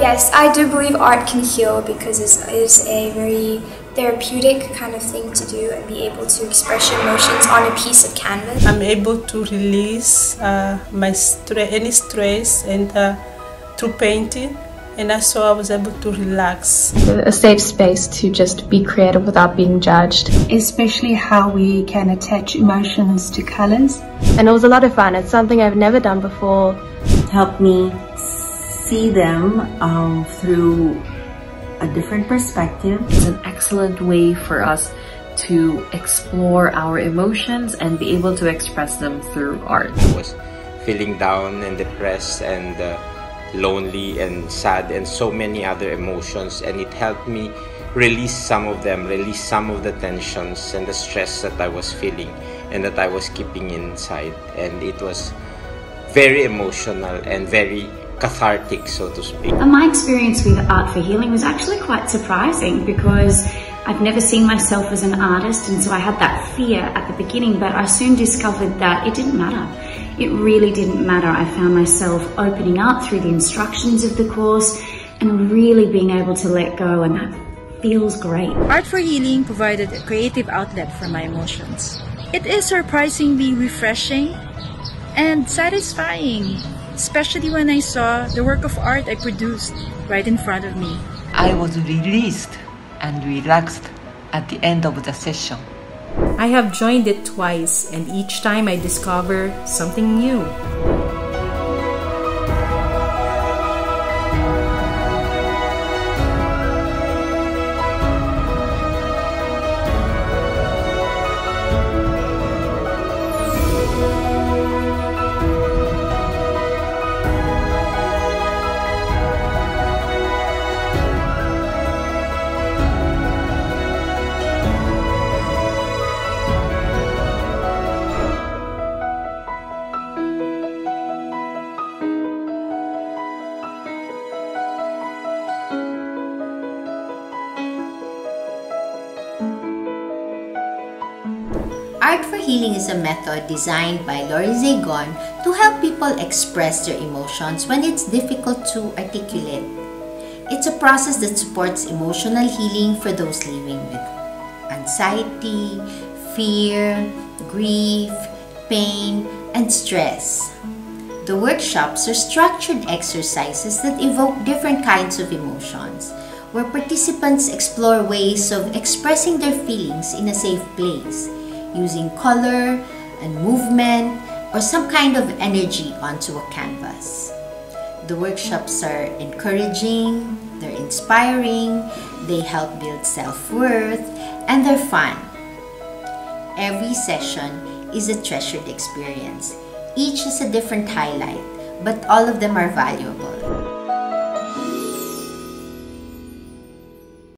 Yes, I do believe art can heal because it's, it's a very therapeutic kind of thing to do and be able to express your emotions on a piece of canvas. I'm able to release uh, my stre- any stress and uh, through painting and also I was able to relax. A safe space to just be creative without being judged. Especially how we can attach emotions to colors. And it was a lot of fun. It's something I've never done before. Helped me see them um, through a different perspective. It's an excellent way for us to explore our emotions and be able to express them through art. I was feeling down and depressed and uh, lonely and sad and so many other emotions and it helped me release some of them, release some of the tensions and the stress that I was feeling and that I was keeping inside and it was very emotional and very cathartic so to speak. And my experience with Art for Healing was actually quite surprising because I've never seen myself as an artist and so I had that fear at the beginning but I soon discovered that it didn't matter it really didn't matter. I found myself opening up through the instructions of the course and really being able to let go and that feels great. Art for Healing provided a creative outlet for my emotions. It is surprisingly refreshing and satisfying, especially when I saw the work of art I produced right in front of me. I was released and relaxed at the end of the session. I have joined it twice and each time I discover something new. Art for Healing is a method designed by Laurie Zagon to help people express their emotions when it's difficult to articulate. It's a process that supports emotional healing for those living with anxiety, fear, grief, pain, and stress. The workshops are structured exercises that evoke different kinds of emotions, where participants explore ways of expressing their feelings in a safe place using color and movement or some kind of energy onto a canvas. The workshops are encouraging, they're inspiring, they help build self-worth, and they're fun. Every session is a treasured experience. Each is a different highlight, but all of them are valuable.